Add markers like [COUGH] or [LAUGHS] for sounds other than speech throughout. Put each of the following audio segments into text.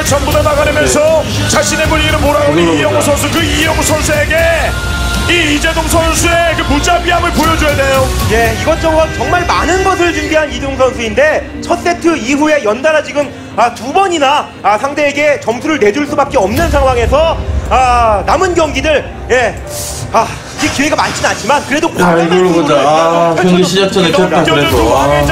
병력을 전부 다 나가내면서 자신의 분위기를 몰아오는 이영호 선수 그 이영호 선수에게 이 이재동 선수의 그 무자비함을 보여줘야 돼요. 예, 이것저것 정말 많은 것을 준비한 이동 선수인데 첫 세트 이후에 연달아 지금 아, 두 번이나 아, 상대에게 점수를 내줄 수밖에 없는 상황에서 아, 남은 경기들 예, 아, 이제 기회가 많지는 않지만 그래도 야, 이걸 보자. 아, 경기 시작 전에. 두 왕의 아.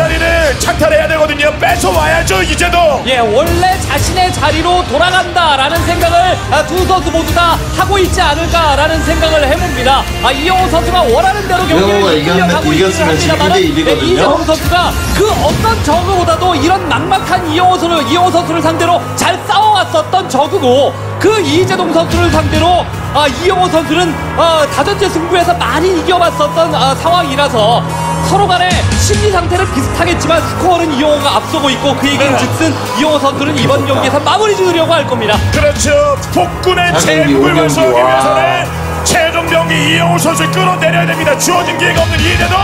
자리를 창탈해야 되거든요. 뺏어와야죠 이재동. 예, 원래 자신의 자리로 돌아간다라는 생각을 아, 두 선수 모두 다 하고 있지 않을까라는 생각을 해봅니다. 아, 이영호 선수가 원하는 대로 경기를 이끌려가고 있기는 합니다만 2대 1이거든요. 이재동 선수가 그 어떤 저그보다도 이런 막막한 이영호 선수, 이영호 선수를 상대로 잘 싸워왔었던 저그고 그 이재동 선수를 상대로 아, 이영호 선수는 아, 다전제 승부에서 많이 이겨봤었던 아, 상황이라서 서로 간에 심리 상태는 비슷하겠지만 스코어는 이영호가 앞서고 있고 그 얘기는 네. 즉슨 이영호 선수는 이번 경기에서 마무리 지으려고 할 겁니다. 그렇죠. 경기, 제국을 와. 위해서는 최종 경기 이영호 선수를 끌어내려야 됩니다. 주어진 기회가 없는 이재동.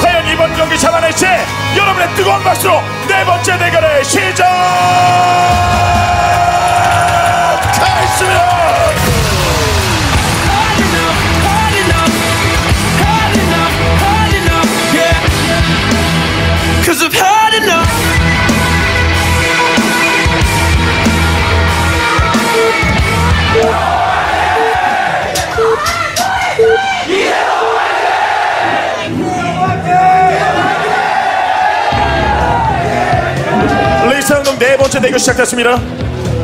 과연 이번 경기 잡아낼지 여러분의 뜨거운 박수로 네 번째 대결을 시작하겠습니다. Cause I've had enough. 리쌍동 네 번째 대결 시작됐습니다.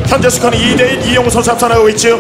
현재 스코어는 2대1 이영호 선수 앞서나가고 있죠.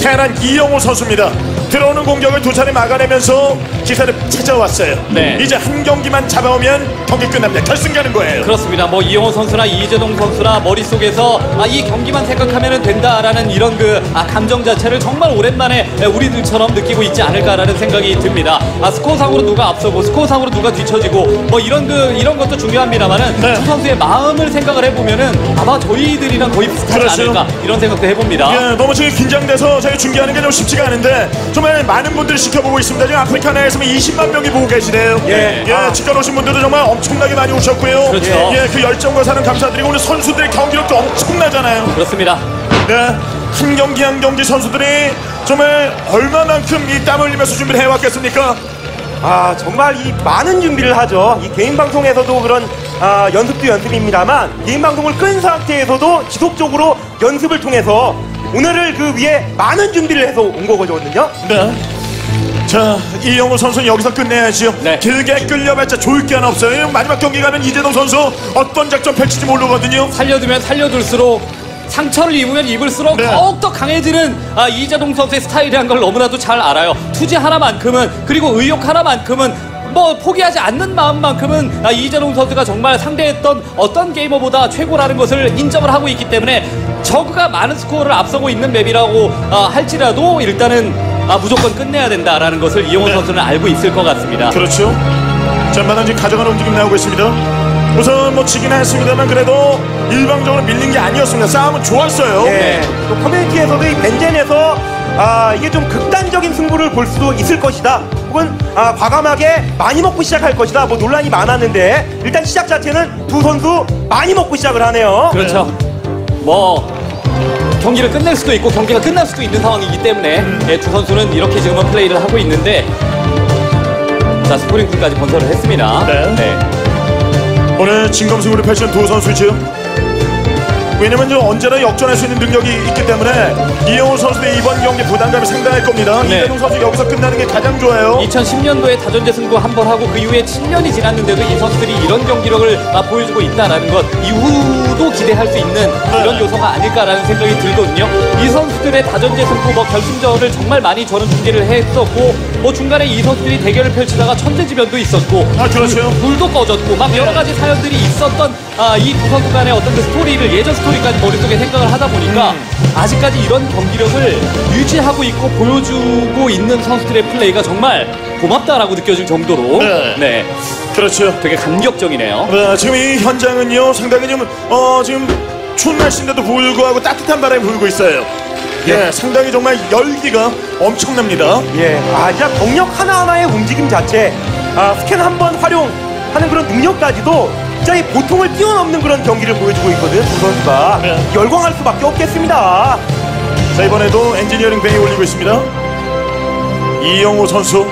테란 이영호 선수입니다. 들어오는 공격을 두 차례 막아내면서 기세를 찾아왔어요. 네. 이제 한 경기만 잡아오면 경기 끝납니다. 결승 가는 거예요. 그렇습니다. 뭐 이영호 선수나 이재동 선수나 머릿속에서 아, 이 경기만 생각하면 된다라는 이런 그 아, 감정 자체를 정말 오랜만에 에, 우리들처럼 느끼고 있지 않을까라는 생각이 듭니다. 아, 스코어상으로 누가 앞서고 스코어상으로 누가 뒤처지고 뭐 이런 그 이런 것도 중요합니다만은 네. 두 선수의 마음을 생각을 해보면은 아마 저희들이랑 거의 비슷하지 그렇죠. 않을까 이런 생각도 해봅니다. 예, 너무 지금 긴장돼서 저희 중계하는 게 좀 쉽지가 않은데 정말 많은 분들이 지켜보고 있습니다. 지금 아프리카 내에서는 20만 명이 보고 계시네요. 예. 예, 아. 지켜오신 분들도 정말 엄청나게 많이 오셨고요. 그렇죠. 예, 그 열정과 사랑 감사드리고 오늘 선수들의 경기력도 엄청나잖아요. 그렇습니다. 네, 한 경기 한 경기 선수들이 정말 얼마만큼 이 땀 흘리면서 준비를 해왔겠습니까? 아 정말 이 많은 준비를 하죠. 이 개인 방송에서도 그런 아, 연습도 연습입니다만 개인 방송을 끈 상태에서도 지속적으로 연습을 통해서 오늘을 그 위해 많은 준비를 해서 온 거거든요. 네. 자, 이영호 선수는 여기서 끝내야지요. 네. 길게 끌려봤자 좋을 게 하나 없어요. 마지막 경기 가면 이재동 선수 어떤 작전 펼칠지 모르거든요. 살려두면 살려둘수록 상처를 입으면 입을수록 네. 더욱더 강해지는 아, 이재동 선수의 스타일이란 걸 너무나도 잘 알아요. 투지 하나만큼은 그리고 의욕 하나만큼은 뭐 포기하지 않는 마음만큼은 아, 이재동 선수가 정말 상대했던 어떤 게이머보다 최고라는 것을 인정을 하고 있기 때문에 저그가 많은 스코어를 앞서고 있는 맵이라고 아, 할지라도 일단은 아, 무조건 끝내야 된다라는 것을 이용호 네. 선수는 알고 있을 것 같습니다. 그렇죠. 전반은 지금 가져가는 움직임 나오고 있습니다. 우선 뭐 지긴 했습니다만 그래도 일방적으로 밀린 게 아니었습니다. 싸움은 좋았어요. 예, 또 커뮤니티에서도 이 벤젠에서 아, 이게 좀 극단적인 승부를 볼 수도 있을 것이다. 혹은 아, 과감하게 많이 먹고 시작할 것이다. 뭐 논란이 많았는데 일단 시작 자체는 두 선수 많이 먹고 시작을 하네요. 그렇죠. 뭐 경기를 끝낼 수도 있고 경기가 끝날 수도 있는 상황이기 때문에 예, 두 선수는 이렇게 지금은 플레이를 하고 있는데 자 스포링풀까지 건설을 했습니다. 네. 오늘 진검승부를 펼치는 두 선수죠. 왜냐면 좀 언제나 역전할 수 있는 능력이 있기 때문에 이영호 선수의 이번 경기 부담감이 상당할 겁니다. 네. 이재동 선수 여기서 끝나는 게 가장 좋아요. 2010년도에 다전제 승부 한 번 하고 그 이후에 7년이 지났는데도 이 선수들이 이런 경기력을 아, 보여주고 있다라는 것 이후도 기대할 수 있는 그런 요소가 아닐까라는 생각이 들거든요. 이 선수들의 다전제 승부 뭐 결승전을 정말 많이 저는 중계를 했었고 뭐 중간에 이 선수들이 대결을 펼치다가 천재지변도 있었고 아, 그렇죠. 불도 꺼졌고 막 여러 가지 사연들이 있었던 아, 이 두 선수 간의 어떤 그 스토리를 예전 스토리 까지 머릿속에 생각을 하다 보니까 음. 아직까지 이런 경기력을 유지하고 있고 보여주고 있는 선수들의 플레이가 정말 고맙다라고 느껴질 정도로 네. 네, 그렇죠. 되게 감격적이네요. 네, 지금 이 현장은요 상당히 좀 어, 지금 추운 날씨인데도 불구하고 따뜻한 바람이 불고 있어요. 예, 상당히 정말 열기가 엄청납니다. 예, 아, 진짜 병력 하나하나의 움직임 자체, 아, 스캔 한 번 활용하는 그런 능력까지도 이 보통을 뛰어넘는 그런 경기를 보여주고 있거든 두 선수가 네. 열광할 수밖에 없겠습니다. 자 이번에도 엔지니어링 베이 올리고 있습니다. 이영호 선수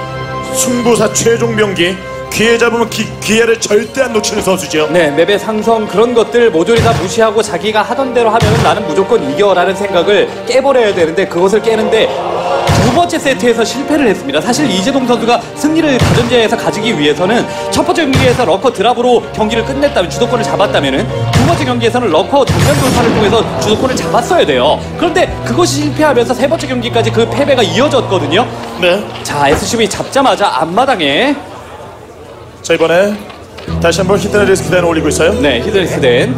승부사 최종 병기 기회 잡으면 기, 기회를 절대 안 놓치는 선수죠. 네, 맵의 상성 그런 것들 모조리 다 무시하고 자기가 하던 대로 하면은 나는 무조건 이겨라는 생각을 깨버려야 되는데 그것을 깨는데 두 번째 세트에서 실패를 했습니다. 사실 이제동 선수가 승리를 다전제에서 가지기 위해서는 첫 번째 경기에서 lurker drop으로 경기를 끝냈다면 주도권을 잡았다면은 두 번째 경기에서는 lurker 정면 돌파를 통해서 주도권을 잡았어야 돼요. 그런데 그것이 실패하면서 세 번째 경기까지 그 패배가 이어졌거든요. 네. 자, SCV 잡자마자 앞마당에 자 이번에 다시 한번 hydralisk den을 올리고 있어요. 네, hydralisk den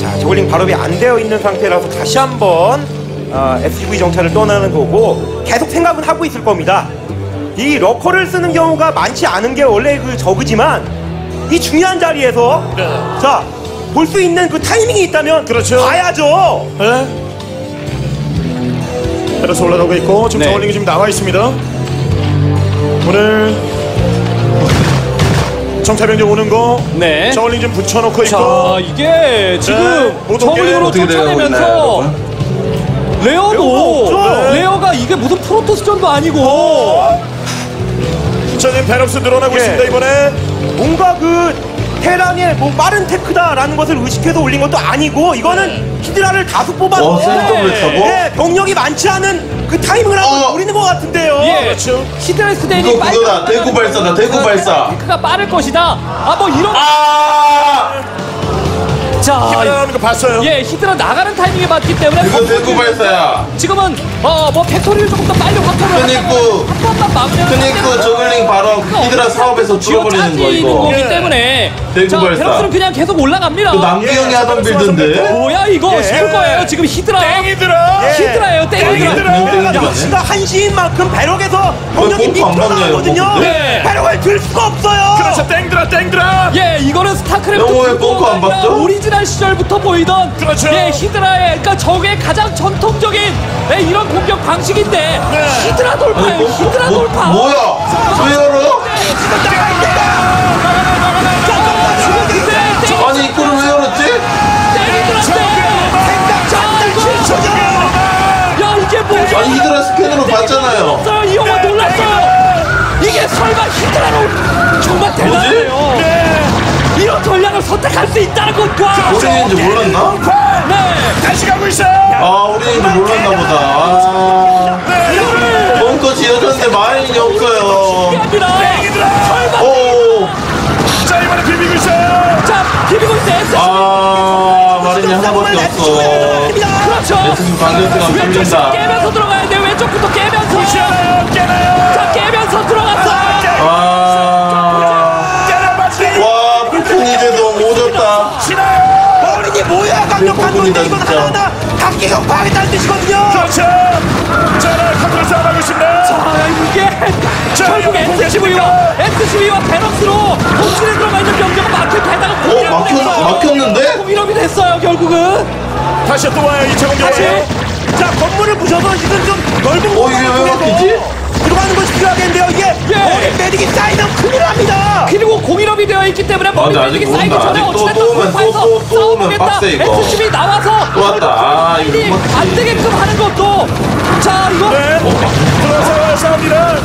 자, 저글링 발업이 안 되어 있는 상태라서 다시 한번 어, SUV 정찰을 떠나는 거고 계속 생각은 하고 있을 겁니다. 이 러커를 쓰는 경우가 많지 않은 게 원래 그 저그지만 이 중요한 자리에서 네. 자볼 수 있는 그 타이밍이 있다면 그렇죠. 봐야죠. 네. 그래서 올라가고 있고 지금 네. 저울링이 지금 나와 있습니다. 오늘 정찰병력 오는 거 네. zergling 좀 붙여놓고 자, 있고 이게 지금 네, 있나요, 쫓아내면서? lair도 lair가 없죠. 네. lair가 이게 무슨 프로토스전도 아니고 자 지금 barracks 늘어나고 예. 있습니다 이번에 뭔가 그 테란의 뭐 빠른 tech다라는 것을 의식해서 올린 것도 아니고 이거는 히드라를 다수 어, 센터를 타고? 네, 병력이 많지 않은 그 타이밍을 하고 어. 노리는 것 같은데요. 예. 그렇죠. hydralisk den이 이거 그거다. 대구 발사다, 대구 발사. tech가 빠를 것이다. 아 뭐 이런 아! 자 나가는 거 봤어요. 예 히드라 나가는 타이밍에 맞기 때문에 이거 대구 발사야. 지금은 어뭐 팩토리를 조금 더 빨리 확보를 그니까. 한 번만 막으면 그니까 저글링 바로 히드라 사업에서 죽여버리는 거 이거. 거기 때문에 대구 자 발사. 베럭스는 그냥 계속 올라갑니다. 그 남기영이 하던 빌드인데. 뭐야 이거 예. 싶을 거예요. 지금 히드라 땡이들아. 예. 히드라예요. 땡이드라. 그냥 땡기네. 역시나 한시인 만큼 배럭에서 병력이 pom프 안 밑으로 나거든요. pom프. 네. 배럭을 들 수가 없어요. 그렇죠 땡들아 땡들아. 예, 이거는 스타크래프트 영어의 국보가 벙커 안 봤죠? 오리 지널 시절부터 보이던 그렇죠. 예, 히드라의 그러니까 적의 가장 전통적인 예, 이런 공격 방식인데 네. 히드라 돌파예요. 아니, 뭐, 히드라 뭐, 돌파. 뭐야? 왜 열어? 아니, 이거를 왜 열었지? 야 이게 뭐야? 아니, 히드라 스캔으로 봤잖아요. 이 영화 놀랐어요. 이게 설마 히드라로 정말 대단해요. 이런 전략을 선택할 수 있다는 것과 우리인지 몰랐나? 네. 다시 가고 있어요. 아, 우리인지 몰랐나 보다. 아, 네. 지어졌는데 마인이 없어요. 오, 자 이번에 비비고 있어요. 자 비비고 있어요. 아, 마린이 하나밖에 없어. 그렇죠. 깨면서 들어가야 돼요. 왼쪽부터 깨면서. 깨나요 깨나요. 자 깨면서 들어갔어. 아, 강력한 건데 이건. 하나하나 각기격 파하겠다는 뜻이거든요. 그렇죠. 자 컨트롤 싸움 하고 있습니다. 아 이게 결국 이거 SCV와 SCV와 베럭스로 본진에 들어가 있는 병력은 막힐 패다가 어, 막혔, 막혔는데? 공일업이 됐어요 결국은. 다시 또 와요 이채공 다시. 경기예요. 자 건물을 부셔서 지금 좀 넓은 있기 때문에 머리 아직 쌓이기. 전에 어찌됐든 공파에서 싸워보겠다. SCV 나와서 또 왔다. 아, 이거 빨리 못 막히지. 안 되게끔 하는 것도 자 이거 네. 들어서 싸웁니다.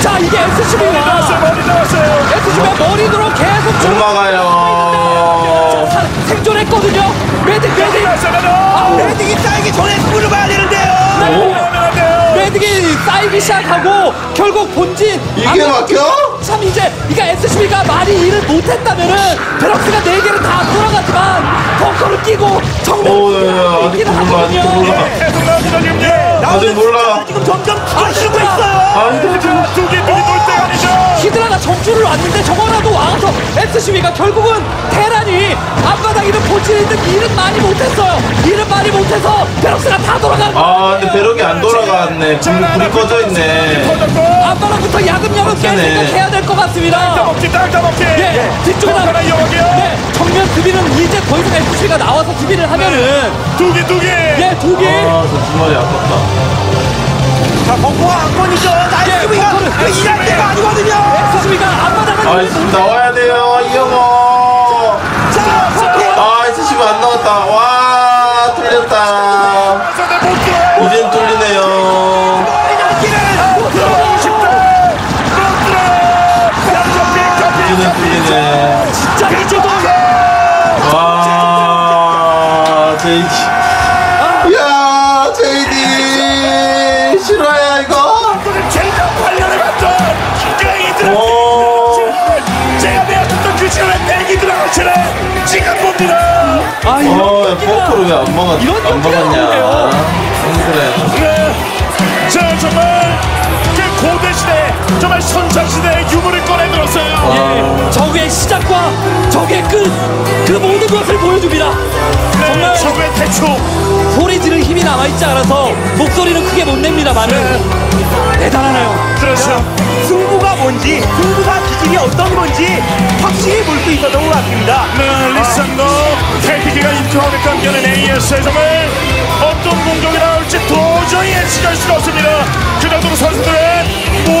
자 이게 머리 SCV와 나왔어요. 머리 나왔어요. SCV가 머리로 계속 못쭉 막아요. 사- 생존했거든요. 메딕 메딕 나왔어요. 메딕이 쌓이기 전에 물을 봐야 되는데요. 안 돼요. 메딕이 쌓이기 시작하고 결국 본진 이게 막혀? 참 이제 그러니까 SCV가 많이 일을 못했다면은 베럭스가 네 개를 다 돌아가지만 벙커를 끼고 오, 정면을 야, 야, 있긴 아직도 몰라, 아직도 하거든요. 몰라. 계속 나옵니다 지금요. 아직 몰라. 점점 아, 있어요. 아, 두개 두개 놀 때가 아니죠. 히드라가 정주를 왔는데 저거라도 와서 SCV가 결국은 테란이 앞바닥이든 본진이든 일은 많이 못했어요. 일은 많이 못해서 베럭스가 다 돌아가는 아, 근데 배럭이 안 돌아갔네. 불, 불이 꺼져 있네. 터졌고. 앞바닥부터 야금야금 깰. 생각해야 될 것 같습니다. 먹기 땅 먹기. 예, 뒤쪽에다 하나 이어가게요. 네, 정면 수비는 이제 더 이상 SCV가 나와서 수비를 하면은 두개 두 개. 예, 두 개. 아, 저 주말이 아깝다. 자 벙커와 안건이죠. 나이스비가 벙커를 일할 때가 아니거든요. SCV가 앞바닥을 아, 지금 나와야 돼요, 이영호. 지금 봅니다. 아, 이런 어, 포크를 왜안 먹었, 이런 안 먹었냐. 그래. 네. 자 정말 그 고대 시대 정말 선상 시대의 유물을 꺼내 들었어요. 예, 적의 시작 과 적의 끝, 그 모든 것을 보여줍니다. 네, 정말 적의 태초. 소리 지를 힘이 남아있지 않아서 목소리는 크게 못 냅니다만은 대단하네요. 그렇죠. 승부가 뭔지 승부가 기질이 어떤 건지 확실히 볼 수 있었던 것 같습니다. 네, 리산더 KPK가 인터넷 관계는 AS에 정말 어떤 공격이 나올지 도저히 예측할 수가 없습니다.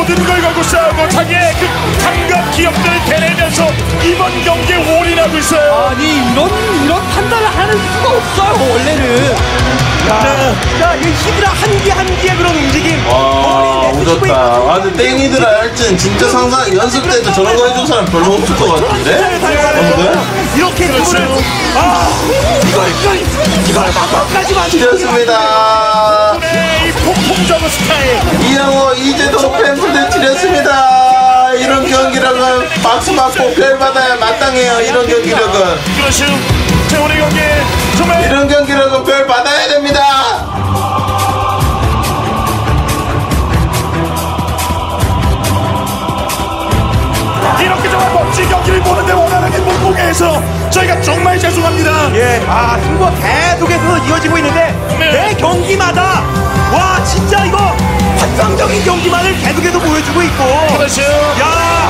모든 걸 걸고 싸우고 자기의 그 감각 기억들을 대내면서 이번 경기에 올인하고 있어요. 아니 이런 이런 판단을 하는 수가 없어요 원래는. 야, 자, 이 히드라 한기 한기의 그런 움직임. 와, 오졌다. 있고. 아, 근데 땡이들아 할진 진짜 상상, 연습 때도 저런 거 해준 사람 별로 없을 것 같은데? 잘 사용하면서 이렇게 그렇죠. 승부를 아 이걸 이걸 이걸 막판까지 만들 지렸습니다. 네, 이 폭풍적인 스타일. 이영호, 이재동 팬분들 지렸습니다. 이런 경기력은 박수 받고 별 받아야 마땅해요. 이런 경기력은. 그렇죠. 경기 정말 이런 경기력은 별 받아야 됩니다. 이렇게 정말 멋진 경기를 보는데 원활하게 못 보게 해서 저희가 정말 죄송합니다. 예, 아 승부가 계속해서 이어지고 있는데 네. 매 경기마다 와 진짜 이거 환상적인 경기만을 계속해서 보여주고 있고 그렇죠. 야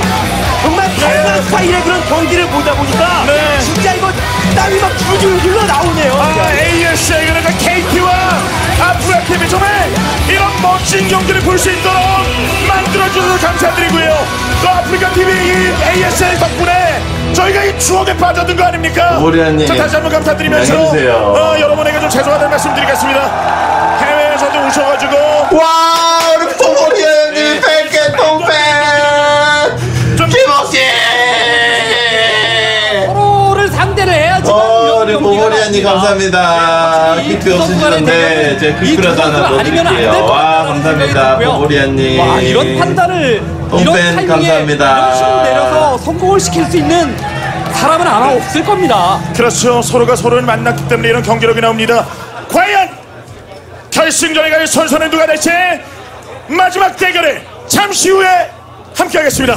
정말 다양한 스타일의 그런 경기를 보다 보니까 네. 진짜 이거 땀이 막 줄줄 흘러 나오네요. 아, ASA 그러니까 KT와 아프리카 팀이 정말 이런 멋진 경기를 볼 수 있도록 만들어주셔서 감사드리고요. 팀이 이 ASA 덕분에 저희가 이 추억에 빠져든 거 아닙니까? 오리아님, 자, 다시 한번 감사드리면서 계세요. 어, 여러분에게 좀 죄송하다는 말씀 드리겠습니다. 해외에서도 오셔가지고 와, 나옵니다. 감사합니다. 두 선수간의 없으시던데 대결은 제두 하나 넣어드릴게요. 와, 감사합니다. 보고리 언니. 와 이런 판단을 이런 타이밍에 감사합니다. 이런 식으로 내려서 성공을 시킬 수 있는 사람은 아마 없을 겁니다. 그렇죠. 서로가 서로를 만났기 때문에 이런 경기력이 나옵니다. 과연 결승전에 갈 선수는 누가 될지 마지막 대결을 잠시 후에 함께하겠습니다.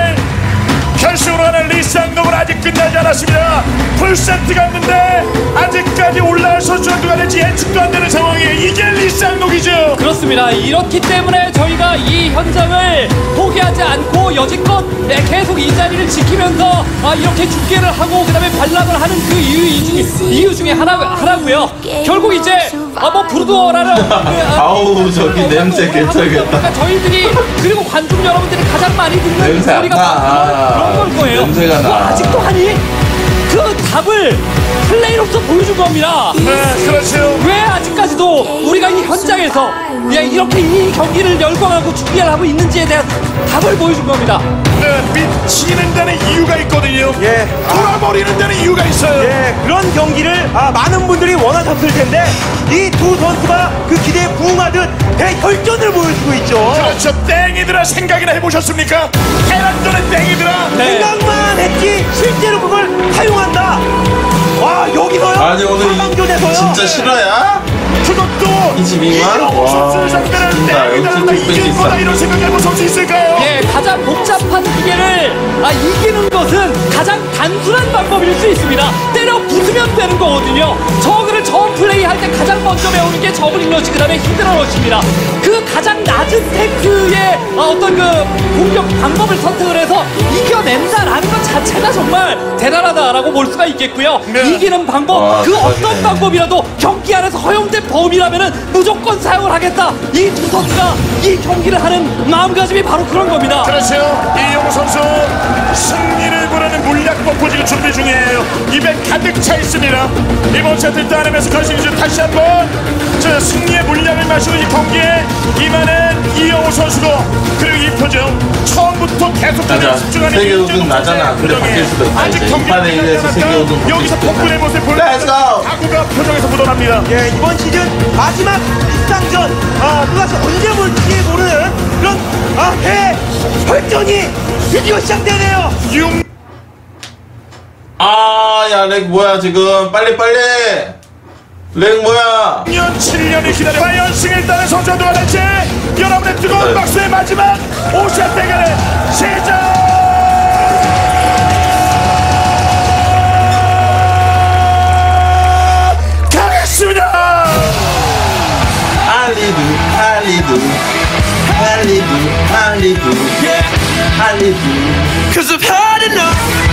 리쌍동은 아직 끝나지 않았습니다. 풀세트가 있는데 아직까지 올라갈 선수가 누가 될지 예측도 안 되는 상황이에요. 이게 리쌍동이죠. 그렇습니다. 이렇기 때문에 저희가 이 현장을 포기하지 않고 여지껏 네, 계속 이 자리를 지키면서 아, 이렇게 중계를 하고 그다음에 관람을 하는 그 이유, 이유 중에 하나, 하나고요. 결국 이제 아, 뭐 부르도어라는 그, 아, 아우, 저기 냄새 괜찮겠다. 그러니까 저희들이 그리고 관중 여러분들이 가장 많이 듣는 소리가 나. 바로 그런, 그런 걸 거예요. 냄새가 나. 뭐 아직도 하니 그 답을 플레이로서 보여준 겁니다. 네, 그렇죠. 왜 아직까지도 우리가 이 현장에서 예, 이렇게 이 경기를 열광하고 준비를 하고 있는지에 대한 답을 보여준 겁니다. 네, 미치는 데는 이유가 있거든요. 예. 돌아버리는 데는 이유가 있어요. 예, 그런 경기를 아, 많은 분들이 원하셨을 텐데 이 두 선수가 그 기대에 부응하듯 대혈전을 보여주고 있죠. 그렇죠. 땡이들아 생각이나 해보셨습니까? 테란전의 땡이들아. 네. 생각만 했지 실제로 그걸 사용한다. 와 여기서요? 아니, 오늘? 진짜 실화야? 그것도 22만? 이런 와, 진짜 역시 거다 있어. 이런 생각 해볼 선수 있을까요? 예, 가장 복잡한 기계를 아, 이기는 것은 가장 단순한 방법일 수 있습니다. 때려 부수면 되는 거거든요. 저그를 저 플레이 할 때 가장 먼저 배우는 게 저글링 러시 그 다음에 히드라 러시입니다. 그 가장 낮은 테크의 아, 어떤 그 공격 방법을 선택을 해서 이겨낸다라는 것 자체가 정말 대단하다라고 볼 수가 있겠고요. 네. 이기는 방법 와, 그 어떤. 방법이라도 경기 안에서 허용된 범위라면은 무조건 사용을 하겠다. 이 두 선수가 이 경기를 하는 마음가짐이 바로 그런 겁니다. 그렇죠. 이영호 선수 승리를 구하는 물약 뻗고 지금 준비 중이에요. 입에 가득 차 있습니다. 이번 세트 따내면서 결승전 다시 한번 저 승리의 물량을 마시고 이 경기에 임하는 이영호 선수고 그리고 이 표정 처음부터 계속적인 맞아. 집중하는 세계 우승 나잖아. 선수의 근데 바뀔 수도 있다, 아직 이제. 경기를 이판에 의해서 세계 않았다. 우승 바뀔 여기서 수도. 폭군의 모습 보여 Let's. 각오가 표정에서 묻어납니다. 예, 이번 시즌 마지막 입상전 아 그것이 언제 볼지 모르는 그런 아해 혈전이 드디어 시작되네요. 육 아, 야, lag 뭐야, 지금. 빨리, 빨리. lag 뭐야. 6년 7년을 기다려 과연 승을 따는 누가 될지 여러분의 뜨거운 네. 박수의 마지막 오션 대결의 시작 가겠습니다 할리두, 할리두. 할리두, 할리두. 할리두. Cause I've had enough.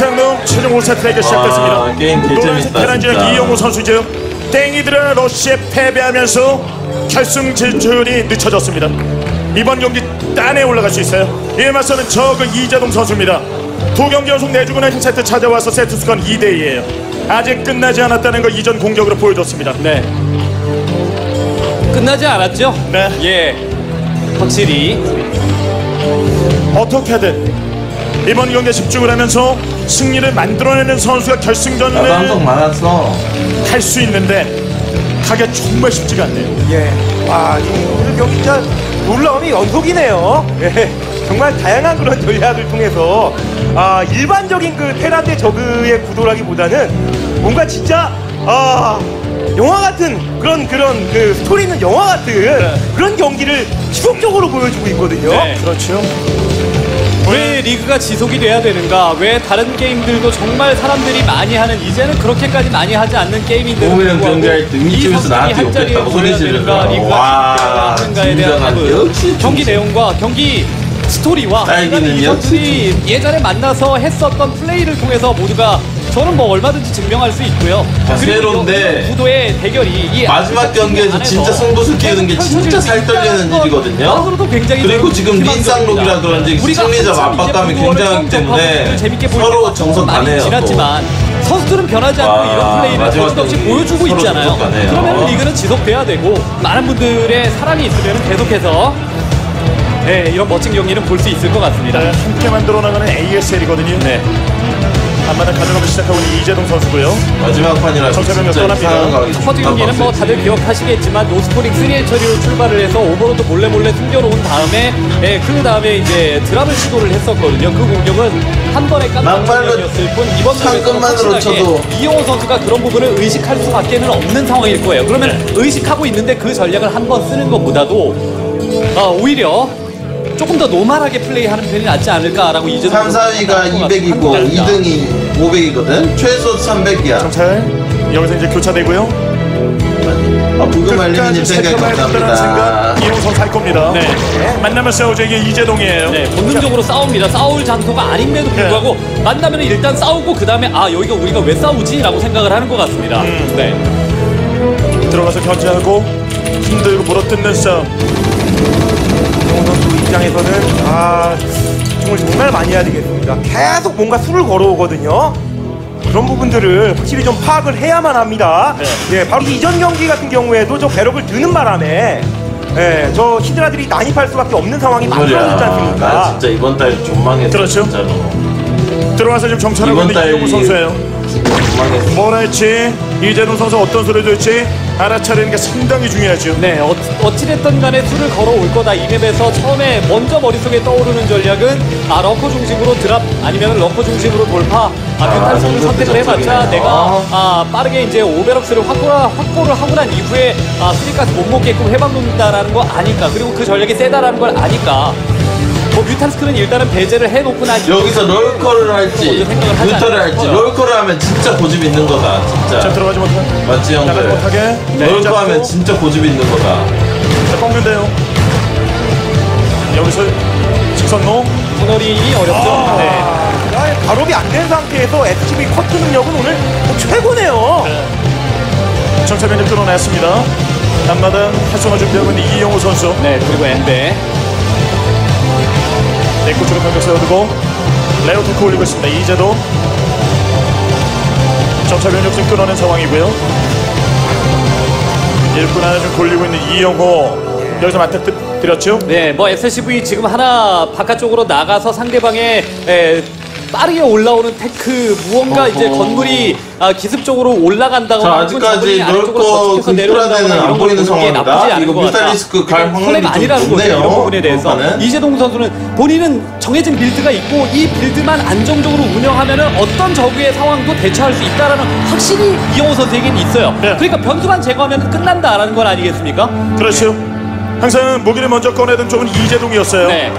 리상동 최종 5세트 대결 시작됐습니다 아, 게임 개 노란색 재밌다, 테란지의 진짜. 이용호 선수죠 땡이 들어 러시에 패배하면서 결승 진출이 늦춰졌습니다 이번 경기 딴에 올라갈 수 있어요 이에 맞서는 저그 이재동 선수입니다 두 경기 연속 내주고 난 세트 찾아와서 세트 스코어는 2대 2예요 아직 끝나지 않았다는 걸 이전 공격으로 보여줬습니다 네. 끝나지 않았죠? 네. 예. 확실히 어떻게든 이번 경기에 집중을 하면서 승리를 만들어내는 선수가 결승전을 한턱 많았어. 갈수 있는데 가기가 정말 쉽지가 않네요 예, 와 지금 오늘 경기 진짜 놀라움이 연속이네요. 예, 정말 다양한 그런 전략을 통해서 아 일반적인 그 테란 대 저그의 구도라기보다는 뭔가 진짜 아 영화 같은 그런 그런 그 스토리 있는 영화 같은 그런 경기를 지속적으로 보여주고 있거든요. 네. 그렇죠 왜 리그가 지속이 돼야 되는가? 왜 다른 게임들도 정말 사람들이 많이 하는 이제는 그렇게까지 많이 하지 않는 게임인데도 오면 경기할 때 선수들이 나한테 욕했다고 소리. 리그가 와, 하는가에 대한 답은 경기. 내용과 경기 스토리와 딸기는 이 선수들이 예전에 만나서 했었던 플레이를 통해서 모두가 저는 뭐 얼마든지 증명할 수 있고요. 자, 새로운데 구도의 대결이 이 마지막 경기에서 진짜 승부수 띄우는 게 진짜 수살 떨리는 일이거든요. 그리고 좀 지금. 리쌍록이라 그런지 승리자 압박감이 굉장하기 때문에 서로 정석 많이 가네요, 지났지만 선수들은 변하지 않고 와, 이런 플레이를 경기 보여주고 있잖아요. 그러면 리그는 지속돼야 되고 많은 분들의 사랑이 있으면 계속해서 네, 이런 멋진 경기는 볼 수 있을 것 같습니다. 네, 함께 만들어 나가는 ASL이거든요. 네. 앞마당 가져가기 시작하고 있는 이제동 선수고요. 마지막 판이라 진짜 떠납니다. 첫 번째 경기는 뭐 다들 기억하시겠지만 no spawning 3 hatchery로 출발을 해서 overlord 몰래 몰래 숨겨놓은 다음에 예, 그 다음에 이제 드랍을 시도를 했었거든요. 그 공격은 한 번에 공격이었을 뿐 이번 상금만으로 쳐도. 이영호 선수가 그런 부분을 의식할 수밖에는 없는 상황일 거예요. 그러면 의식하고 있는데 그 전략을 한 번 쓰는 것보다도 어, 오히려 조금 더 노멀하게 플레이하는 편이 낫지 않을까라고 이제 3, 4위가 200이고 2등이 500이거든? 최소 300이야. 정찰 여기서 이제 교차되고요. 아, 부금 알리님 생각 지켜봐야 생각 감사합니다. 이용 선수 할 겁니다. 네. 만나면 싸우죠. 이게 이재동이에요. 네, 본능적으로 싸웁니다. 싸울 장소가 아님에도 불구하고 만나면 일단 싸우고 그 다음에 아 여기가 우리가 왜 싸우지라고 생각을 하는 것 같습니다. 네, 들어가서 견제하고 힘들고 물어뜯는 싸움. 선수 입장에서는 아 정말 정말 많이 해야 되겠습니다. 계속 뭔가 수를 걸어오거든요. 그런 부분들을 확실히 좀 파악을 해야만 합니다. 예, 바로 이전 경기 같은 경우에도 저 배럭을 드는 바람에 예, 저 히드라들이 난입할 수밖에 없는 상황이 만들어졌지 나 않습니까? 진짜 이번 달 존망했어. 그렇죠. 진짜로. 들어가서 지금 정찰하고 이번 있는 달 이용우 선수예요. 뭘 할지 이재동 선수 어떤 소리 들지 알아차리는 게 상당히 중요하죠. 네 어, 어찌됐든 간에 수를 걸어올 거다 이 맵에서 처음에 먼저 머릿속에 떠오르는 전략은 아 러커 중심으로 드랍 아니면 러커 중심으로 돌파 아 뮤탈스를 정도 선택을 해봤자. 내가 아 빠르게 이제 오베럭스를 확보를, 확보를 하고 난 이후에 아 수리가스 못 먹게끔 해방놓는다라는 거 아니까 그리고 그 전략이 세다라는 걸 아니까 뭐 뮤탈스크는 일단은 배제를 해놓고 난 여기서 롤커를 할지 하지 뮤터를 할지. 롤커를 하면 진짜 고집 있는 거다 자 진짜 들어가지 못해. 맞지 형들 못하게. 네, 잡고. 하면 진짜 고집 있는 거다 자, 꺾는데요. 여기서 선노. 터널이 어렵죠. 네. 아, 발업이 안 된 상태에서 SCB 커트 능력은 오늘 뭐 최고네요. 정찰변을 끌어냈습니다. 앞마당 활성화 준비하고 있는 이영호 선수. 네, 그리고 엔베. 내구 쪽으로 병력 세워두고 레오 테크 올리고 있습니다. 이제도 정찰변력 좀 끌어낸 상황이고요. 일꾼 하나 좀 골리고 있는 이영호. 여기서 맞닥뜨렸죠? 네, 뭐 SCV 지금 하나 바깥쪽으로 나가서 상대방의 에, 빠르게 올라오는 tech 무언가 이제 어허. 건물이 아, 기습적으로 올라간다거나 자, 아직까지 넓고 내려온다거나 안 이런 보이는 상황입니다. 않은 이거. mutalisk 갈 그러니까 확률이 아니라는 거죠. 이런 부분에 대해서 일단은. 이재동 선수는 본인은 정해진 build가 있고 이 build만 안정적으로 운영하면은 어떤 적의 상황도 대처할 수 있다라는 확신이 이영호 선수에게는 있어요. 네. 그러니까 변수만 제거하면 끝난다라는 건 아니겠습니까? 그렇죠. 항상 무기를 먼저 꺼내던 쪽은 이재동이었어요. 네.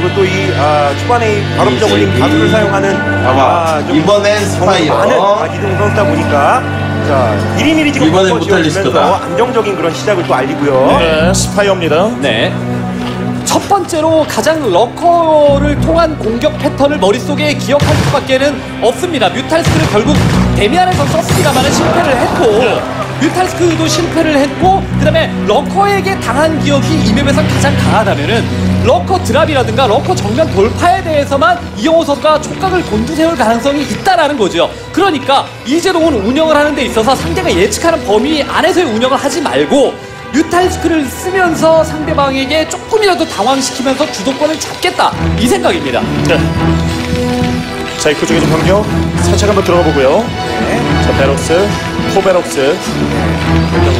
그리고 또이 아, 초반에 이 발업 zergling 다수를 사용하는. 아, 좀 이번엔 정말 많은 스파이어. 아, 이동 선수다 보니까 자 미리미리 지금 이번엔 지어주면서 mutalisk다. 안정적인 그런 시작을 또 알리고요. 네, spire입니다. 네. 첫 번째로 가장 lurker를 통한 공격 패턴을 머릿속에 기억할 수밖에는 없습니다. mutalisk를 결국 데미안에서 썼습니다만 실패를 했고 mutalisk도 실패를 했고 그다음에 러커에게 당한 기억이 이 맵에서 가장 강하다면은 lurker drop이라든가 lurker 정면 돌파에 대해서만 이영호 선수가 촉각을 곤두세울 가능성이 있다라는 거죠. 그러니까 이재동은 운영을 하는 데 있어서 상대가 예측하는 범위 안에서의 운영을 하지 말고 mutalisk를 쓰면서 상대방에게 조금이라도 당황시키면서 주도권을 잡겠다 이 생각입니다. 네. 자, 입구 쪽에 좀 병력 살짝 한번 들어가 보고요. 자, 베럭스, 포베럭스.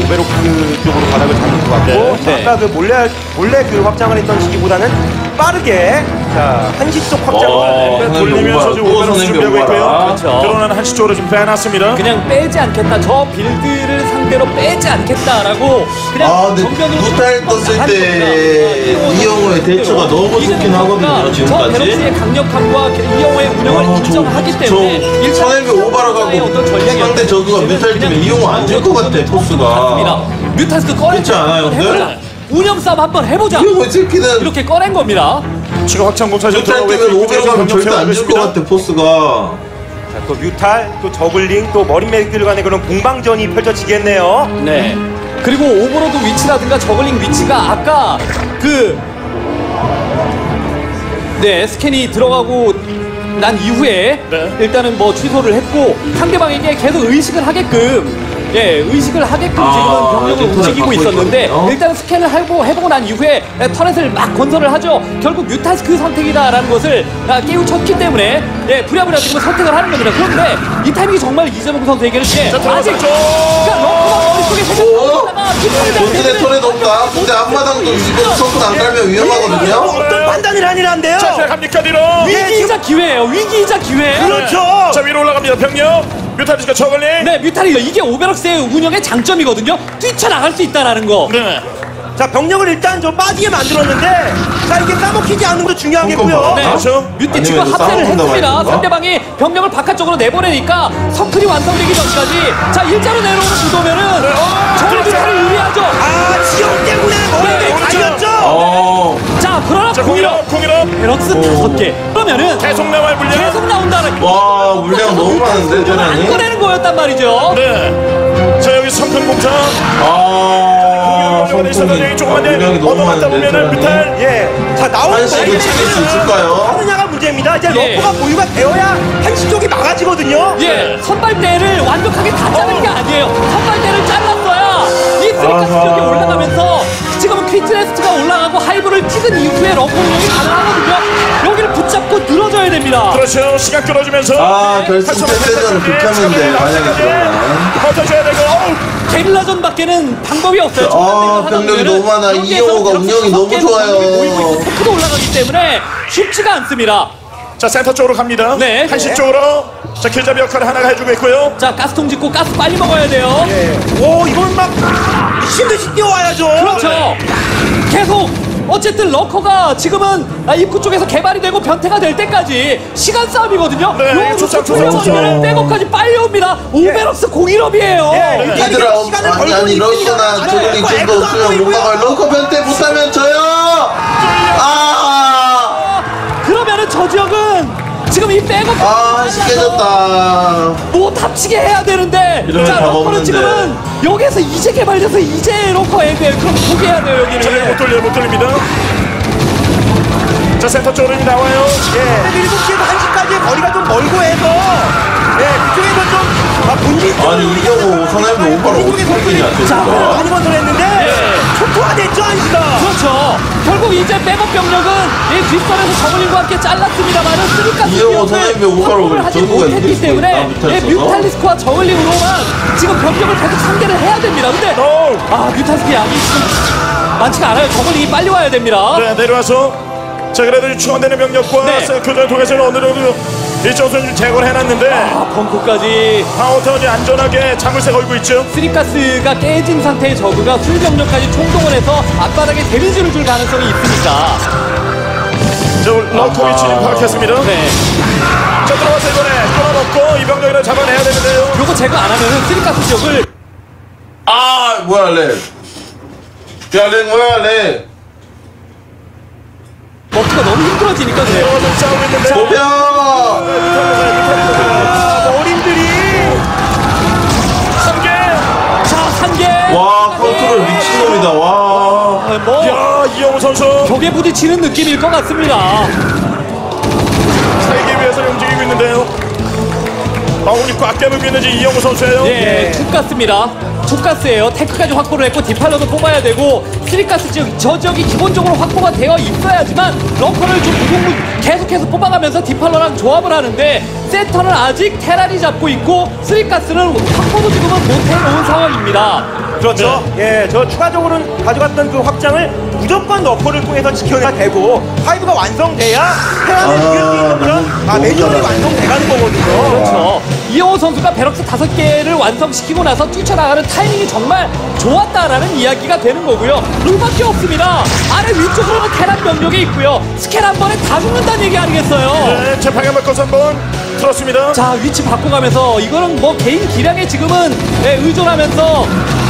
오베로크 쪽으로 바닥을 잡는 것 같고 네. 자, 네. 아까 그 몰래 몰래 그 확장을 했던 시기보다는 빠르게 자 한시 쪽 확장을 네, 돌리면서 지금 손흥민 준비하고 있고요. 그렇죠. 드러나는 한시 쪽으로 좀 빼놨습니다. 그냥 빼지 않겠다. 저 빌드를 상대로 빼지 않겠다라고 그냥 아, 근데 정면으로 무탈 떴을 때. 이영호의 대처가 너무 좋긴 하거든요, 지금까지. 저 베럭스의 강력함과 이영호의 운영을 아, 인정하기 저- 때문에 저 일단 선행이 오바라 가고 어떤 전략이 상대 저그가 뮤탈 때문에 이용호 안질것 같아, 토스가. 맞습니다. 뮤탈스크 꺼내 그렇지 않아요, 형들? 해보자. 운영 싸움 한번 해보자. 이영호 이 새끼는 이렇게 꺼낸 겁니다. 지금 확장 공사 좀 뮤탈 들어가고 때문에 있고 오베로 가면 절대 안질것 같아, 포스가. 자, 또 뮤탈 또 저글링 또 머리매들 간의 그런 공방전이 펼쳐지겠네요. 네. 그리고 오버로드 위치라든가 저글링 위치가 아까 그 네, 스캔이 들어가고 난 이후에 네. 일단은 뭐 취소를 했고 상대방에게 계속 의식을 하게끔 예, 의식을 하게끔 아, 지금은 병력을 지금 턴을 움직이고 있었는데 있거든요. 일단은 스캔을 하고 해보고 난 이후에 예, 터렛을 막 건설을 하죠. 결국 뮤타스크 선택이다라는 것을 아, 깨우쳤기 때문에 예, 부랴부랴 지금 선택을 하는 겁니다. 그런데 이 타이밍이 정말 이재동 선수에게는 예, 아직 좀- 그러니까 러커가 머릿속에 오! 생각하다가 본진의 털에 높다. 근데 앞마당도 이거 서클 안 깔면 위험하거든요. 어떤 판단을 하니란데요? 자, 자, 갑니까 뒤로. 위기이자 기회예요. 위기이자 기회. 그렇죠. 자, 위로 올라갑니다. 병력. 뮤타리스가 저걸리. 네, 뮤탈이 이게 오베럭스의 운영의 장점이거든요. 뛰쳐나갈 수 있다라는 거. 네. 자 병력을 일단 좀 빠지게 만들었는데 자 이게 싸먹히지 않는 것도 중요하겠고요. 네. 그렇죠. 뮤티 지금 아니면 합세를 했습니다. 상대방이 병력을 바깥쪽으로 내보내니까 성클이 완성되기 전까지 자 일자로 내려오는 구도면은 저를 뮤탈을 유리하죠. 아 지형 때문에 머리를 그렇죠. 갈렸죠. 어, 자 그러나 자, 공이업, 공이업. 베럭스 다섯 개. 그러면은 계속 나와요, 물량. 계속 나온다는. 와, 물량 너무 많은데, 안 대단히. 꺼내는 거였단 말이죠. 네. 자, 여기 성큰 공차. 아, 성공이. 아, 조금만 많은데, 보면은. 뮤탈. 예. 자 나오는 있을까요? 하느냐가 문제입니다. 이제 예. 러퍼가 보유가 되어야 한시 쪽이 막아지거든요. 예, 선발대를 완벽하게 다 자른 게 아니에요. 선발대를 잘랐어야 이 쓰리카스. 쪽에 올라가면서 지금은 퀴트레스트가 올라가고 하이브를 찍은 이후에 러커 운영이 가능하거든요. 여기를 붙잡고 늘어져야 됩니다. 그렇죠. 시간 끌어주면서. 아, 결승 패배전 극혐인데, 만약에 들어가면. 버텨줘야 되고. 어우. 게릴라전 밖에는 방법이 없어요. 아, 하다 병력이 너무 많아. 이영호가 운영이 너무 좋아요. tech도 올라가기 때문에 쉽지가 않습니다. 자, 센터 쪽으로 갑니다. 네. 한시 쪽으로. 자, 길잡이 역할을 하나가 해주고 있고요. 자, 가스통 짓고 가스 빨리 먹어야 돼요. 예. 오 이건 막 미친 듯이 뛰어와야죠. 그렇죠. 계속 어쨌든 러커가 지금은 아, 입구 쪽에서 개발이 되고 변태가 될 때까지 시간 싸움이거든요. 네, 조금, 조금, 풀려버리면 조금. 백업까지 빨리 옵니다. 오 barracks 공일업이에요. 예. 얘들아, 시간을 아니, 아니, lurker나 돼요. 좀더 없으면 못 막아요. lurker 변태 못하면 져요! 아! 저 지역은 지금 이 백업 아 깨졌다 못 합치게 해야 되는데 자답 러커는. 지금은 여기서 이제 개발돼서 이제 러커에 대해 그럼 포기해야 돼요 자, 못 여기는 돌려요, 못 돌립니다. 자, 센터 쪽으로 나와요. 예. 7시에서 1시까지의 거리가 좀 멀고 해서 예, 그쪽에서 좀 아, 본진 아니 이경호 선생님도 오빠를 어떻게 끊기냐 자, 진짜 많이 건설했는데 초토화됐죠 한시가 그렇죠 결국 이제 백업 병력은 이 뒷선에서 저글링과 함께 잘랐습니다만은 이영호 선생님의 확보를 하지 못했기 때문에 있나, 뮤탈 예? 뮤탈리스크와 저글링으로만 지금 병력을 계속 상대를 해야 됩니다 근데 오! 아 뮤탈리스크 양이 지금 많지가 않아요 저글링이 빨리 와야 됩니다 네, 내려와서 자 그래도 추원되는 병력과 네. 교전을 통해서는 어느 정도 일정선 제거를 해놨는데 아 벙커까지 파워타운이 안전하게 자물쇠 걸고 있죠. 쓰리가스가 깨진 상태의 저그가 술병력까지 총동을 해서 앞마당에 데미지를 줄 가능성이 있으니까 lurker 위치 좀 파악했습니다. 네 자, 들어와서 이번에 끊어먹고 이 병력을 잡아내야 되는데요. 요거 제거 안 하면은 three 가스 지역을 아 뭐야 lag 야 lag 뭐야 lag 먹기가 너무 힘들어지니까 그래요 들어와서 싸우고 있는데. 보병 아, 어린들이 한 개. 자, 산개. 와 컨트롤 미친놈이다 와 뭐 야, 이영우 선수 벽에 부딪히는 느낌일 것 같습니다. 꽉 깨물고 있는지 이영우 선수예요. 예, two 가스입니다. two 가스예요. tech까지 확보를 했고 defiler도 뽑아야 되고 three 가스 지역 저 지역이 기본적으로 확보가 되어 있어야지만 lurker를 좀 무궁무 계속해서 뽑아가면서 defiler랑 조합을 하는데 센터는 아직 테란이 잡고 있고 three 가스는 확보도 지금은 못 해놓은 상황입니다. 그렇죠. 예, 저 추가적으로는 가져갔던 그 확장을 무조건 너퍼를 통해서 지켜내야 되고 hive가 완성돼야 테란을 이길 수 있는 그런 아, 매뉴얼이 완성돼가는 거거든요. 그렇죠. 이영호 선수가 barracks 다섯 개를 완성시키고 나서 뛰쳐나가는 타이밍이 정말 좋았다라는 이야기가 되는 거고요. 둘밖에 없습니다. 아래 위쪽으로는 테란 병력이 있고요. 스캔 한 번에 다 죽는다는 얘기 아니겠어요? 네, 제 방향 바꿔서 한번 들었습니다. 자 위치 바꿔가면서 이거는 뭐 개인 기량에 지금은 예, 의존하면서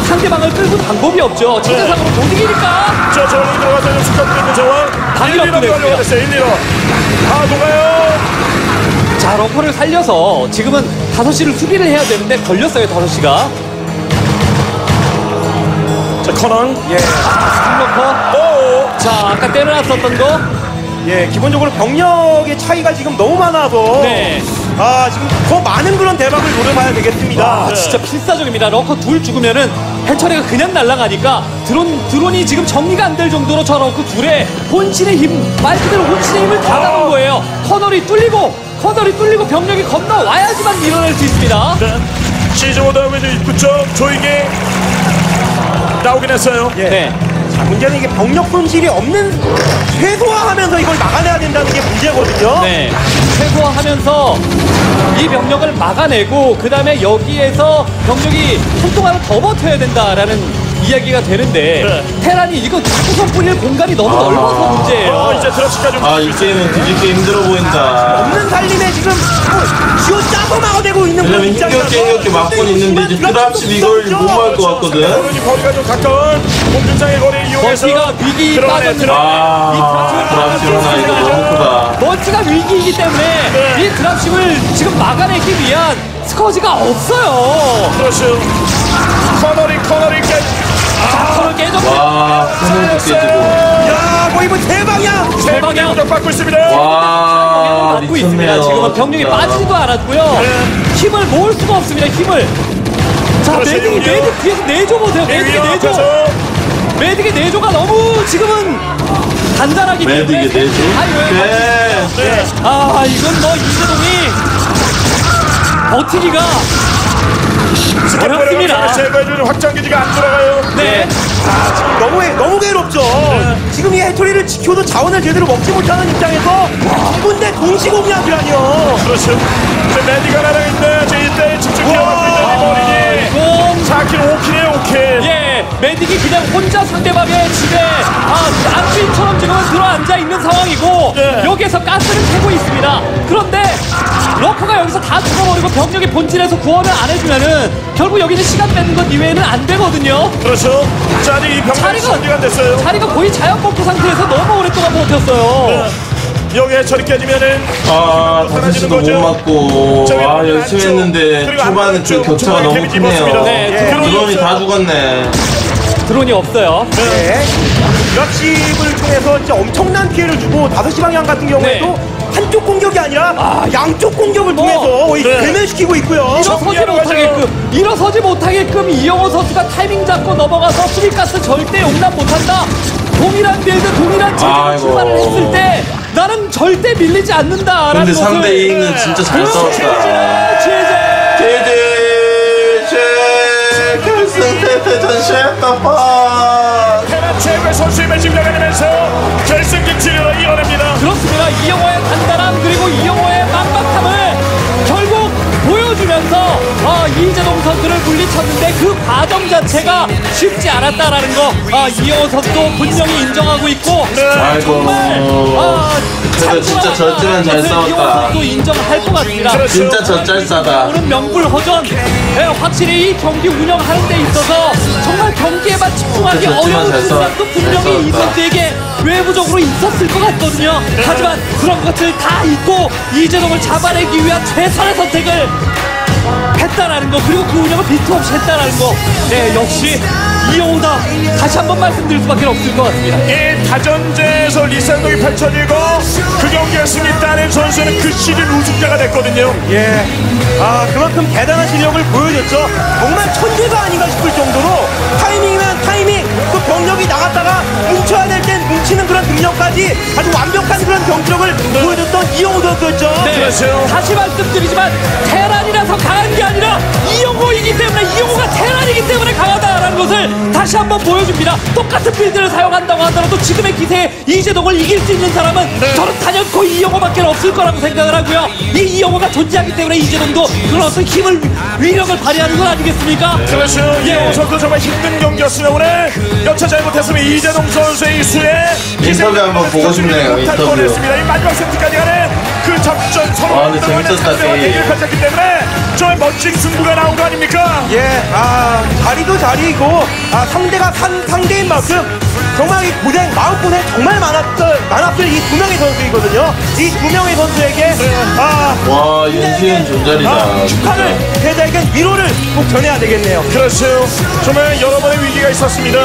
상대방을 끌고 방법이 없죠. 체제상으로 못 이기니까 자, 저기 들어가서 좀 숙여 있는 상황. 당연히 1, 2로 업그레이드입니다. 완료가 됐어요. 1, 2로. 아, 녹아요. 자 러커를 살려서 지금은 5시를 수비를 해야 되는데 걸렸어요 5시가 자, 커넌. 예, 스팀러커 오! 자 아까 때려놨었던 거 예, 기본적으로 병력의 차이가 지금 너무 많아서 네. 아 지금 더 많은 그런 대박을 노려봐야 되겠습니다. 아, 진짜 필사적입니다. lurker 둘 죽으면은 hatchery가 그냥 날아가니까 드론 드론이 지금 정리가 안 될 정도로 저 lurker 둘의 혼신의 힘, 말 그대로 혼신의 힘을 다 담은 거예요. canal이 뚫리고 canal이 뚫리고 병력이 건너 와야지만 밀어낼 수 있습니다. 네. 시즌 오더 왼쪽 입구 쪽 조이기 나오긴 했어요. 예. 네. 자, 문제는 이게 병력 손실이 없는 최소화하면서 이걸 막아내야 된다는 게 문제거든요. 네. 최소화하면서 이 병력을 막아내고 그 다음에 여기에서 병력이 한동안은 더 버텨야 된다라는 이야기가 되는데 네. 테란이 이거 자꾸선 뿌릴 공간이 너무 넓어서 문제예요. 어, 이제 드러치까지 아 이 게임은 뒤집기 힘들어 보인다 없는 살림에 지금 쥐어 짜서 막아대고 있는 그런 왜냐면 입장이라서 힘겹게 힘겹게 막고는 있는데 이제 드랍십 이걸 못말것 같거든 이 거리가 좀 가까운 공중장의 거리 이용해서 버티가 위기 들어가네. 아 드랍십 하나 이거 너무 크다 멀티가 위기이기 때문에 네. 이 드랍십을 지금 막아내기 위한 스커지가 없어요. 그렇죠. 커널이 커널이 깨. 깨졌고 와 손을 깨지고 야 거의 뭐 대박이야. 세 방향 공격 받고 있습니다. 와 받고 있습니다. 지금은 병력이. 빠지지도 않았고요. 힘을 모을 수가 없습니다. 힘을. 자 그렇죠, 여기요. 매직 뒤에서 내줘 보세요. 위험 내줘. 매직이 내줘가 너무 지금은 간단하기 때문에. 내줘 아니, 왜네 네. 아 이건 뭐 이재동이 버티기가 어렵습니다. 제거해주는 확장 기지가 안 들어가요. 네. 아, 지금 너무 해- 너무 괴롭죠. 지금 이 해토리를 지켜도 자원을 제대로 먹지 못하는 입장에서 두 군데 동시 공략이라니요. 그렇죠. 이제 메디가 날아있는 제 이때 집중 기어가고 있는 이머리니 공 4킬 5킬이에요 5킬. 예, 메딕이 그냥 혼자 상대방의 집에 아, 안주인처럼 지금은 들어앉아 있는 상황이고 네. 여기에서 가스를 캐고 있습니다. 그런데 러커가 여기서 다 죽어버리고 병력이 본진에서 구원을 안 해주면은 결국 여기는 시간 뺏는 것 이외에는 안 되거든요. 그렇죠. 자 아직 이 병력이 정리가 안 됐어요. 자리가 거의 자연 복구 상태에서 너무 오랫동안 버텼어요. 여기에 처리 깨지면은 아 다섯 시도 못 맞고 아 열심히 했는데 초반에 그 안쪽, 격차가 너무 크네요. 네, 예. 드론이 다 죽었네 드론이 없어요. 네. 드랍십을 통해서 진짜 엄청난 피해를 주고 5시 방향 같은 경우에도 네. 한쪽 공격이 아니라 양쪽 공격을 통해서 거의 네. 대면시키고 있고요. 일어서지. 못하게끔 일어서지 못하게끔 이영호 선수가 타이밍 잡고 넘어가서 수비가스 절대 용납 못한다 동일한 build 동일한 체제로. 출발을 했을 때 나는 절대 밀리지 않는다라는 근데 것을 상대 이익은 진짜 잘 싸웠다 결승 패패전 셰프파 테란 최고의 선수임을 증명하면서 결승 진출을 이뤄냅니다. 그렇습니다. 이영호의 단단함 그리고 이영호의 빡빡함을 결국 보여주면서 아, 이재동 선수를 물리쳤는데 그 과정 자체가 쉽지 않았다라는 거. 아, 이영호 선수도 분명히 인정하고 있고 아이고 정말 아, 그래도 진짜 졌지만 잘 싸웠다. 이영호 선수도 인정할 것 같습니다. 진짜 젖잘싸다. 오는 명불허전 예, 확실히 이 경기 운영하는 데 있어서 정말 경기에만 집중하기 졌지만 어려운 순간도 잘 분명히 이 싸웠다. 선수에게 외부적으로 있었을 것 같거든요. 하지만 그런 것을 다 잊고 이재동을 잡아내기 위한 최선의 선택을 했다라는 거 그리고 그 운영을 빈틈없이 했다라는 거 네 역시 이영호다 다시 한 번 말씀드릴 수밖에 없을 것 같습니다 이 다전제에서 리산동이 펼쳐지고 그 경기에 승리 따낸 선수는 그 시즌 우승자가 됐거든요. 예. 아, 그만큼 대단한 실력을 보여줬죠. 정말 천재가 아닌가 싶을 정도로 타이밍이면 타이밍, 또 병력이 나갔다가 뭉쳐야 될 땐 뭉치는 그런 능력까지 아주 완벽한 그런 경기력을 보여줬던 이영호 선수였죠. 네, 그렇죠. 다시 말씀드리지만 테란이라서 강한 게 아니라 이영호이기 때문에 이영호가 테란이기 때문에 강하다 라는 것을 다시 한번 보여줍니다. 똑같은 빌드를 사용한다고 하더라도 지금의 기세에 이재동을 이길 수 있는 사람은 저는 단연코 이영호밖에 없을 거라고 생각을 하고요. 이 이영호가 존재하기 때문에 이재동도 그런 어떤 힘을 위력을 발휘하는 건 아니겠습니까? 그렇죠. 예. 이영호 선수 정말 힘든 경기였으면 오늘 여차 잘못했으면 이재동 선수의 이 수에 인터뷰 한번 보고 싶네요, 인터뷰. 뻔했습니다. 이 마지막 세트까지 가는 그 작전 서로 아, 근데 재밌었다, 게임. 얘기를 펼쳤기 때문에 정말 멋진 승부가 나온 거 아닙니까? 예, 아, 자리도 자리 이고, 아, 상대가 산, 상대인 만큼, 정말 이 고생, 마음 고생 정말 많았을, 많았을 이두 명의 선수이거든요. 이 두 명의 선수에게, 아, 와 윤시은 존잘이다 아, 축하를, 대자에게 위로를 꼭 전해야 되겠네요. 그렇죠. 정말 여러 번의 위기가 있었습니다.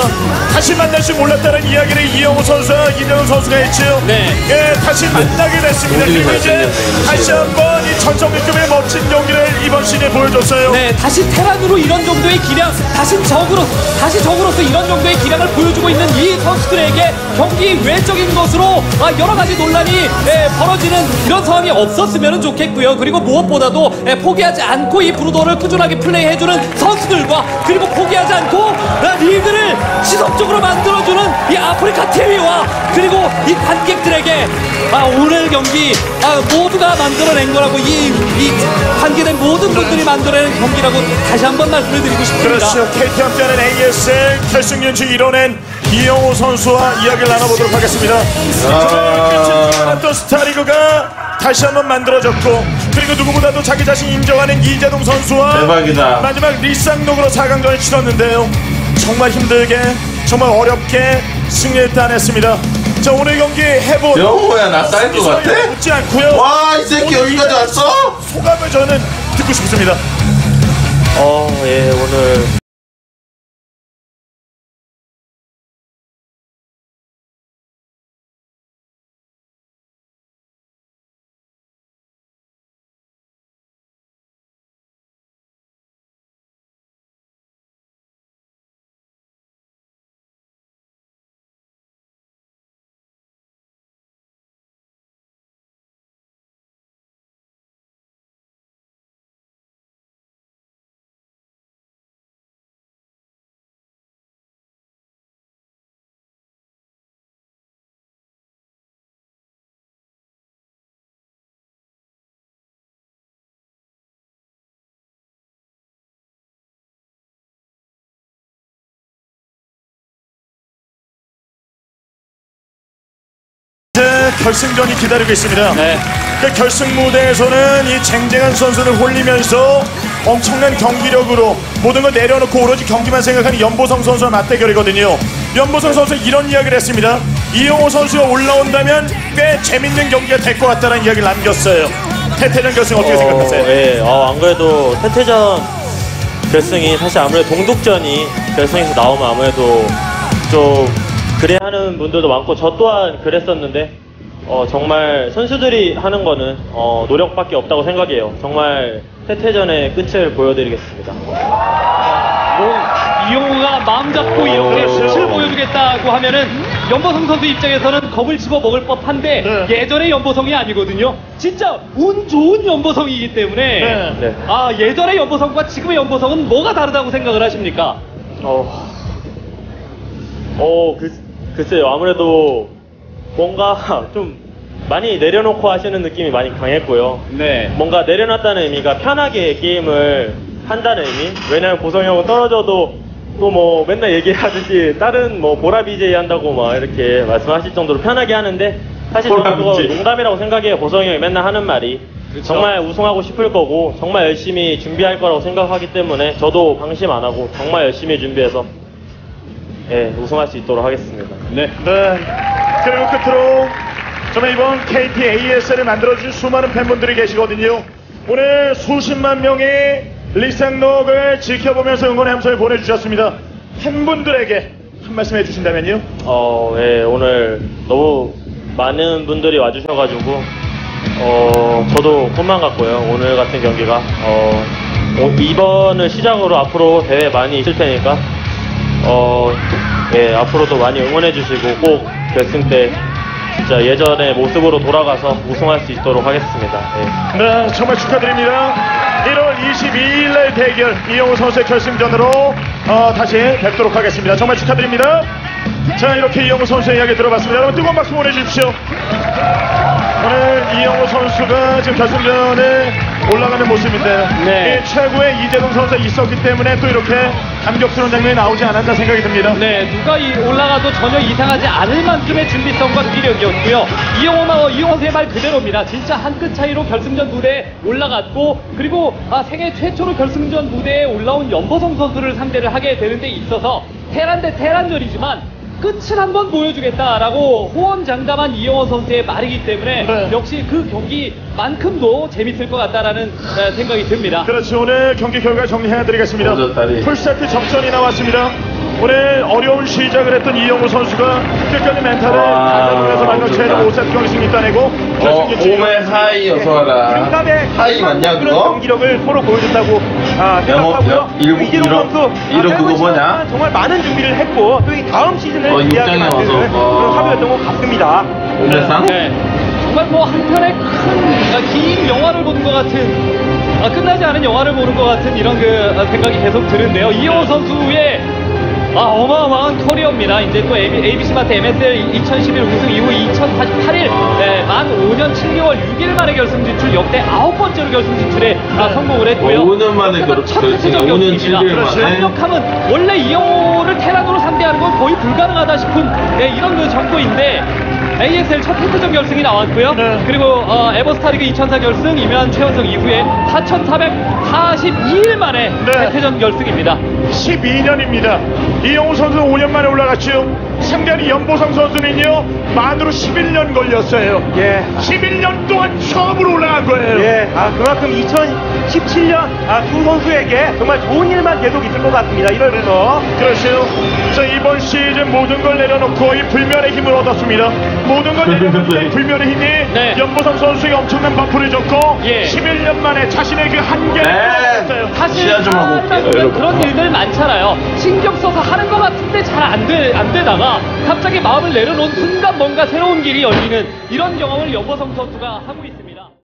다시 만날 줄 몰랐다는 이야기를 이영호 선수와 이재동 선수가 했죠. 네. 예, 다시 만나게 됐습니다. 그리고 이제 다시 한번 이 전성기급의 멋진 경기를 이번 시즌에 보여줬어요. 네, 다시 테란으로 이런 정도의 기량, 다시 적으로, 다시 적으로서 이런 정도의 기량을 보여주고 있는 이 선수들에게 경기 외적인 것으로 아, 여러 가지 논란이 예, 벌어지는 이런 상황이 없었으면 좋겠고요. 그리고 무엇보다도 예, 포기하지 않고 이 브루더를 꾸준하게 플레이해주는 선수들과 그리고 포기하지 않고 아, 리그를 지속적으로 만들어주는 이 아프리카 TV와 그리고 이 관객들에게 아, 오늘 경기 아, 모두가 만들어낸 거라고 이, 이 관계된 모든 분들이 만들어낸 경기라고 다시 한번 말씀을 드리고 싶습니다. 그렇죠. KT 함께하는 ASL 결승 연주 이뤄낸 이영호 선수와 이야기를 나눠보도록 하겠습니다. 아. 어떤 스타리그가 다시 한번 만들어졌고 그리고 누구보다도 자기 자신 인정하는 이재동 선수와 대박이다. 마지막 리쌍록으로 4강전을 치렀는데요. 정말 힘들게 정말 어렵게 승리를 따냈습니다. 자 오늘 경기 해본 영호야 나쌀것 같아? 묻지 않고요. 와이 새끼 여기까지 왔어? 소감을 저는 듣고 싶습니다. 어, 예, 오늘 결승전이 기다리고 있습니다. 네. 그 결승 무대에서는 이 쟁쟁한 선수를 홀리면서 엄청난 경기력으로 모든 걸 내려놓고 오로지 경기만 생각하는 연보성 선수와 맞대결이거든요. 연보성 선수 이런 이야기를 했습니다. 이용호 선수가 올라온다면 꽤 재밌는 경기가 될 것 같다는 이야기를 남겼어요. 태태전 결승 어떻게 생각하세요? 예, 어, 안 그래도 태태전 결승이 사실 아무래도 동독전이 결승에서 나오면 아무래도 좀 그래 하는 분들도 많고 저 또한 그랬었는데 어, 정말 선수들이 하는 거는 어, 노력밖에 없다고 생각해요. 정말 태태전의 끝을 보여드리겠습니다. 뭐 이용호가 마음 잡고 이렇게 수치를 보여주겠다고 하면은 연보성 선수 입장에서는 겁을 집어 먹을 법한데 네. 예전의 연보성이 아니거든요. 진짜 운 좋은 연보성이기 때문에 네. 네. 아 예전의 연보성과 지금의 연보성은 뭐가 다르다고 생각을 하십니까? 어, 어 글, 글쎄요. 아무래도 뭔가 [LAUGHS] 좀 많이 내려놓고 하시는 느낌이 많이 강했고요. 네. 뭔가 내려놨다는 의미가 편하게 게임을 한다는 의미? 왜냐면 보성이 형은 떨어져도 또 뭐 맨날 얘기하듯이 다른 뭐 보라 BJ 한다고 막 이렇게 말씀하실 정도로 편하게 하는데 사실 저는 그거 농담이라고 생각해요. 보성이 형이 맨날 하는 말이. 정말 우승하고 싶을 거고 정말 열심히 준비할 거라고 생각하기 때문에 저도 방심 안 하고 정말 열심히 준비해서 예, 우승할 수 있도록 하겠습니다. 네. 네. 그리고 끝으로 정말 이번 KT ASL을 만들어주신 수많은 팬분들이 계시거든요. 오늘 수십만 명의 리쌍록을 지켜보면서 응원의 함성을 보내주셨습니다. 팬분들에게 한 말씀 해주신다면요? 어, 예, 오늘 너무 많은 분들이 와주셔가지고, 어, 저도 꿈만 같고요. 오늘 같은 경기가. 어, 오- 이번을 시작으로 앞으로 대회 많이 있을 테니까, 어, 예, 앞으로도 많이 응원해주시고, 꼭 결승 때 진짜 예전의 모습으로 돌아가서 우승할 수 있도록 하겠습니다. 예. 네, 정말 축하드립니다. 1월 22일 날 대결 이영호 선수의 결승전으로 어, 다시 뵙도록 하겠습니다. 정말 축하드립니다. 자, 이렇게 이영호 선수의 이야기 들어봤습니다. 여러분 뜨거운 박수 보내주십시오. 오늘 이영호 선수가 지금 결승전에 올라가는 모습인데요. 네. 이 최고의 이재동 선수가 있었기 때문에 또 이렇게 감격스러운 장면이 나오지 않았나 생각이 듭니다. 네, 누가 이 올라가도 전혀 이상하지 않을 만큼의 준비성과 기력이었고요. 이용호나 이용호 선수의 말 그대로입니다. 진짜 한 끗 차이로 결승전 무대에 올라갔고 그리고 아, 생애 최초로 결승전 무대에 올라온 연보성 선수를 상대를 하게 되는 데 있어서 테란 대 테란전이지만 끝을 한번 보여주겠다라고 호언장담한 이영호 선수의 말이기 때문에 네. 역시 그 경기만큼도 재밌을 것 같다라는 에, 생각이 듭니다. 그렇죠. 오늘 경기 결과 정리해드리겠습니다. 풀세트 접전이 나왔습니다. 오늘 어려운 시작을 했던 이영우 선수가 끝까지 멘탈을 와, 가져오면서 마지막 최종 어졌다. 5세트 경기 승리 따내고 어, 결승 진출. 오메 하이 어서 와라. 중갑의 하이 맞냐 그런 그거? 경기력을 서로 보여준다고 아, 생각하고요. 영어, 일곱, 이재동 일억, 선수 아, 그거 짧은 뭐냐? 시간 동안 정말 많은 준비를 했고 또 이 다음 시즌을 어, 기대하게 육장에 만드는 어. 그런 합의였던 것 같습니다. 오메상? 네. 정말 뭐 한편의 큰, 아, 긴 영화를 보는 것 같은, 아, 끝나지 않은 영화를 보는 것 같은 이런 그 아, 생각이 계속 드는데요. 이호 선수의 아, 어마어마한 커리어입니다. 이제 또 ABC 마트 MSL 2011 우승 이후 2048일, 네, 만 5년 7개월 6일 만에 결승 진출, 역대 아홉 번째로 결승 진출에 아, 성공을 했고요. 어, 5년 만에 그래서 결- 첫 결승에 우승 5년 경기입니다. 7개월 만에. 강력함은 원래 이영호를 테란으로 상대하는 건 거의 불가능하다 싶은 네, 이런 그 정도인데 ASL 첫 헤트전 결승이 나왔고요. 네. 그리고 어, 에버스타리그 2004 결승 이면 최원성 이후에 4,442일 만에 네. 헤트전 결승입니다. 12년입니다. 이영우 선수 5년 만에 올라갔죠. 상대하는 연보성 선수는요, 만으로 11년 걸렸어요. 예. 11년 동안 처음으로 올라간 거예요. 예, 아 그만큼 2017년 아, 두 선수에게 정말 좋은 일만 계속 있을 것 같습니다. 이러면서 그렇죠. 자, 이번 시즌 모든 걸 내려놓고 이 불멸의 힘을 얻었습니다. 모든 걸 내려놓고 이 불멸의 힘이 네. 연보성 선수에게 엄청난 buff를 줬고 예. 11년 만에 자신의 그 한계를 네. 뚫었어요. 사실 여러분. 그런 일들 많잖아요. 신경 써서 하는 것 같은데 잘안 돼, 안 되다가 갑자기 마음을 내려놓은 순간 뭔가 새로운 길이 열리는 이런 경험을 연보성 선수가 하고 있습니다.